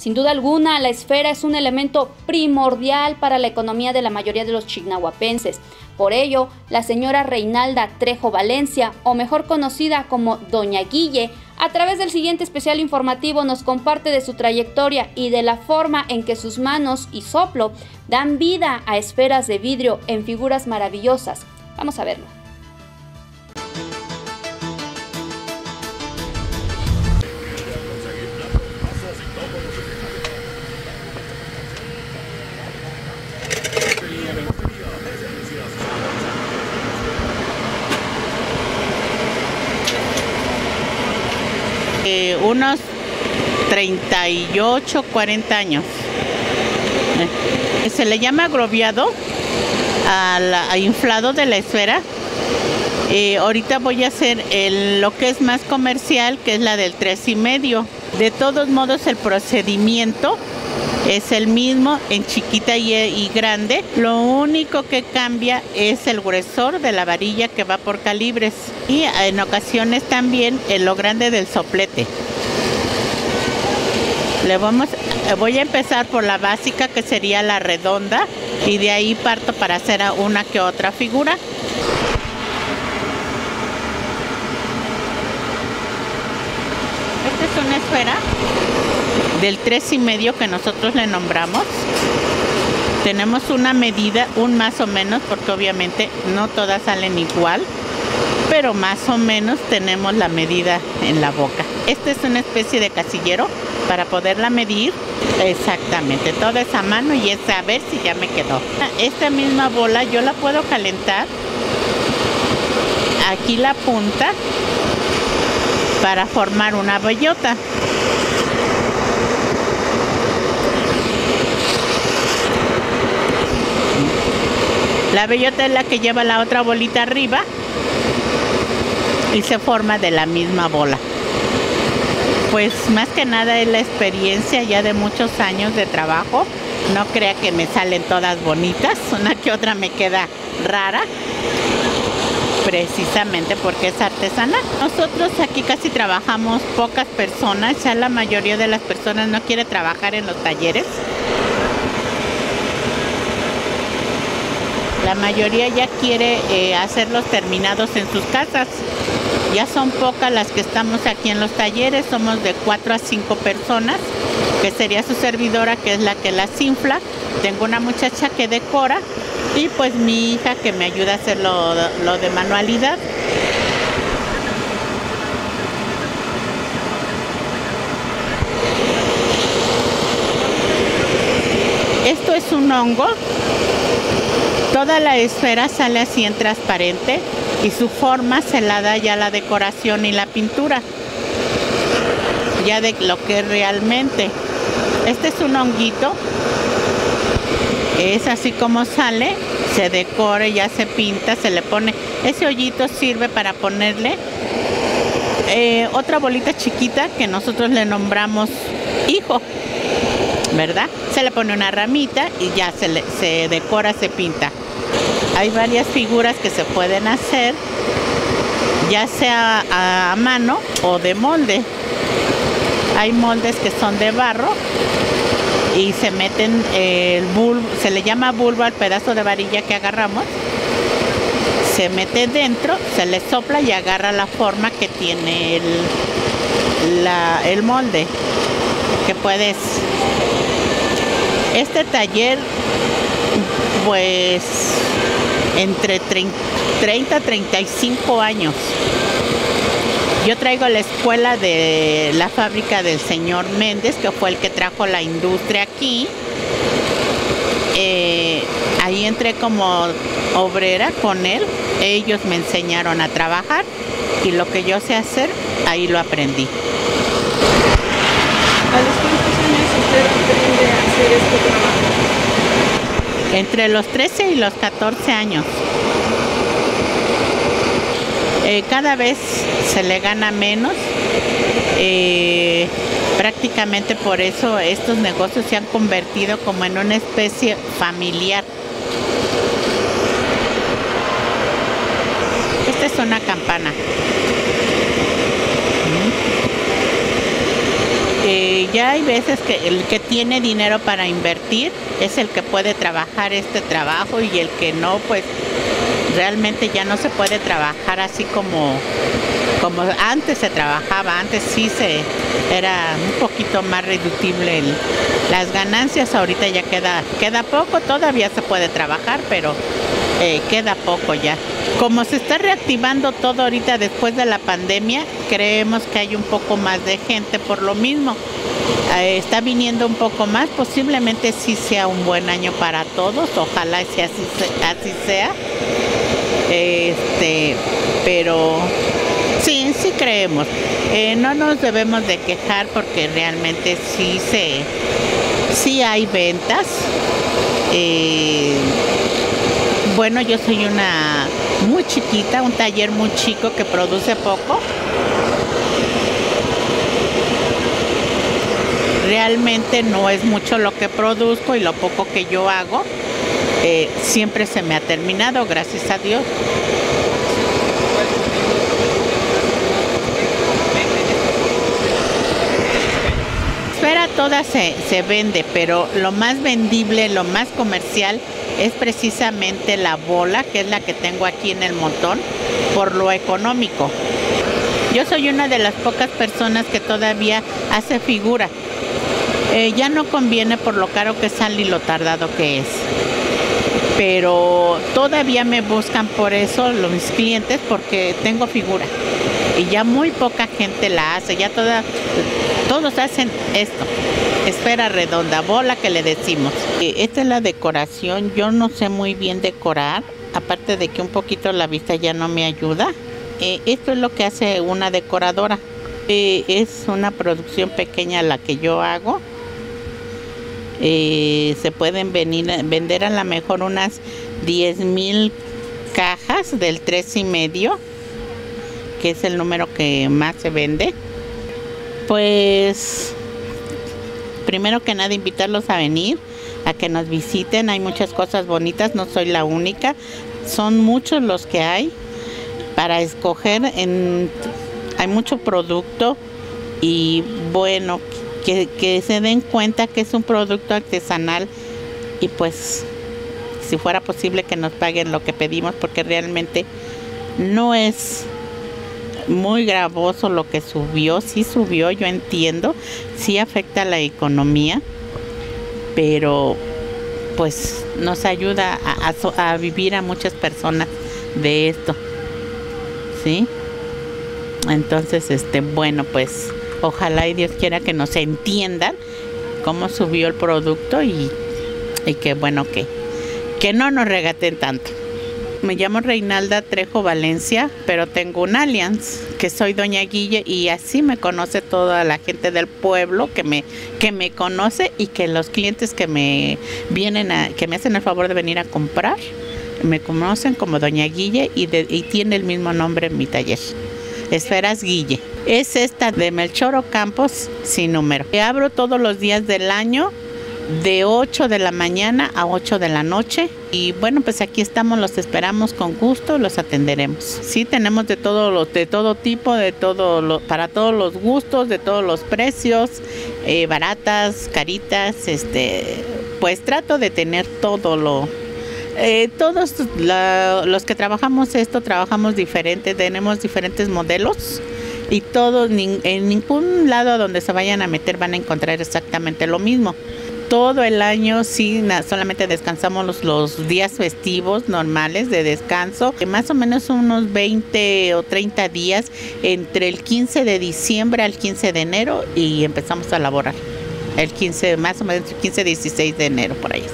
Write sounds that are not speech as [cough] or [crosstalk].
Sin duda alguna, la esfera es un elemento primordial para la economía de la mayoría de los chignahuapenses. Por ello, la señora Reinalda Trejo Valencia, o mejor conocida como Doña Guille, a través del siguiente especial informativo nos comparte de su trayectoria y de la forma en que sus manos y soplo dan vida a esferas de vidrio en figuras maravillosas. Vamos a verlo. Unos 38, 40 años. Eh, se le llama agroviado al inflado de la esfera. Eh, ahorita voy a hacer lo que es más comercial, que es la del tres y medio. De todos modos, el procedimiento es el mismo en chiquita y, grande. Lo único que cambia es el gruesor de la varilla que va por calibres y en ocasiones también en lo grande del soplete. Le vamos, eh, voy a empezar por la básica que sería la redonda y de ahí parto para hacer una que otra figura. Esta es una esfera del tres y medio que nosotros le nombramos. Tenemos una medida, un más o menos, porque obviamente no todas salen igual, pero más o menos tenemos la medida en la boca. Esta es una especie de casillero para poderla medir. Exactamente, toda esa mano y es a ver si ya me quedó. Esta misma bola yo la puedo calentar. Aquí la punta para formar una bellota. La bellota es la que lleva la otra bolita arriba y se forma de la misma bola. Pues más que nada es la experiencia ya de muchos años de trabajo. No crea que me salen todas bonitas, [laughs] una que otra me queda rara, precisamente porque es artesanal. Nosotros aquí casi trabajamos pocas personas, ya la mayoría de las personas no quiere trabajar en los talleres La mayoría ya quiere eh, hacerlos terminados en sus casas. Ya son pocas las que estamos aquí en los talleres, somos de cuatro a cinco personas, que sería su servidora, que es la que las infla. Tengo una muchacha que decora y pues mi hija que me ayuda a hacer lo, lo de manualidad. Esto es un hongo Toda la esfera sale así en transparente y su forma se la da ya la decoración y la pintura, ya de lo que realmente. Este es un honguito, es así como sale, se decora, ya se pinta, se le pone, ese hoyito sirve para ponerle eh, otra bolita chiquita que nosotros le nombramos hijo, ¿verdad? Se le pone una ramita y ya se, le, se decora, se pinta. Hay varias figuras que se pueden hacer, ya sea a, mano o de molde. Hay moldes que son de barro y se meten el bulbo, se le llama bulbo al pedazo de varilla que agarramos. Se mete dentro, se le sopla y agarra la forma que tiene el, el molde. Que puedes. Este taller, pues entre 30 a 35 años. Yo traigo la escuela de la fábrica del señor Méndez, que fue el que trajo la industria aquí. Eh, ahí entré como obrera con él. Ellos me enseñaron a trabajar y lo que yo sé hacer, ahí lo aprendí. ¿A los cuántos años usted aprende a hacer este trabajo? Entre los 13 y los 14 años. Eh, cada vez se le gana menos. Eh, prácticamente por eso estos negocios se han convertido como en una especie familiar. Esta es una campana. Eh, ya hay veces que el que tiene dinero para invertir es el que puede trabajar este trabajo y el que no, pues realmente ya no se puede trabajar así como, como antes se trabajaba. Antes sí se era un poquito más reductible las ganancias. Ahorita ya queda, queda poco, todavía se puede trabajar, pero eh, queda poco ya. Como se está reactivando todo ahorita después de la pandemia, creemos que hay un poco más de gente por lo mismo. Eh, está viniendo un poco más, posiblemente sí sea un buen año para todos, ojalá así, así sea. Este, pero sí, sí creemos. Eh, no nos debemos de quejar porque realmente sí se, sí hay ventas. Eh, bueno, yo soy una muy chiquita, un taller muy chico que produce poco. Realmente no es mucho lo que produzco y lo poco que yo hago eh, siempre se me ha terminado, gracias a Dios. Esfera toda se, se vende, pero lo más vendible, lo más comercial es precisamente la bola, que es la que tengo aquí en el montón, por lo económico. Yo soy una de las pocas personas que todavía hace figura. Eh, ya no conviene por lo caro que sale y lo tardado que es. Pero todavía me buscan por eso los clientes porque tengo figura. Y ya muy poca gente la hace, ya todos hacen esto esfera redonda, bola que le decimos. Eh, esta es la decoración, yo no sé muy bien decorar, aparte de que un poquito la vista ya no me ayuda. Eh, esto es lo que hace una decoradora. Eh, es una producción pequeña la que yo hago. se pueden venir, vender a lo mejor unas 10 mil cajas del tres y medio, que es el número que más se vende. Pues primero que nada invitarlos a venir, a que nos visiten. Hay muchas cosas bonitas, no soy la única. Son muchos los que hay para escoger. Hay mucho producto y bueno, que, se den cuenta que es un producto artesanal y pues si fuera posible que nos paguen lo que pedimos porque realmente no es muy gravoso lo que subió, sí subió, yo entiendo, sí afecta a la economía, pero pues nos ayuda a, vivir a muchas personas de esto, ¿sí? Entonces, este, bueno, pues ojalá y Dios quiera que nos entiendan cómo subió el producto y, y que bueno que, que no nos regaten tanto. Me llamo Reinalda Trejo Valencia, pero tengo un alias, que soy Doña Guille y así me conoce toda la gente del pueblo que me, que me conoce y que los clientes que me vienen a, que me hacen el favor de venir a comprar, me conocen como Doña Guille y, y tiene el mismo nombre en mi taller. Esferas Guille. Es esta de Melchoro Campos sin número. Abro todos los días del año de 8 de la mañana a 8 de la noche. Y bueno, pues aquí estamos, los esperamos con gusto, los atenderemos. Sí, tenemos de todo, lo, de todo tipo, de todo lo, para todos los gustos, de todos los precios, eh, baratas, caritas, este, pues trato de tener todo lo, eh, todos los que trabajamos esto trabajamos diferente, tenemos diferentes modelos y todos en ningún lado donde se vayan a meter van a encontrar exactamente lo mismo todo el año sí, solamente descansamos los, días festivos normales de descanso, más o menos unos 20 o 30 días entre el 15 de diciembre al 15 de enero y empezamos a laborar. El 15, más o menos el 15, 16 de enero por ahí.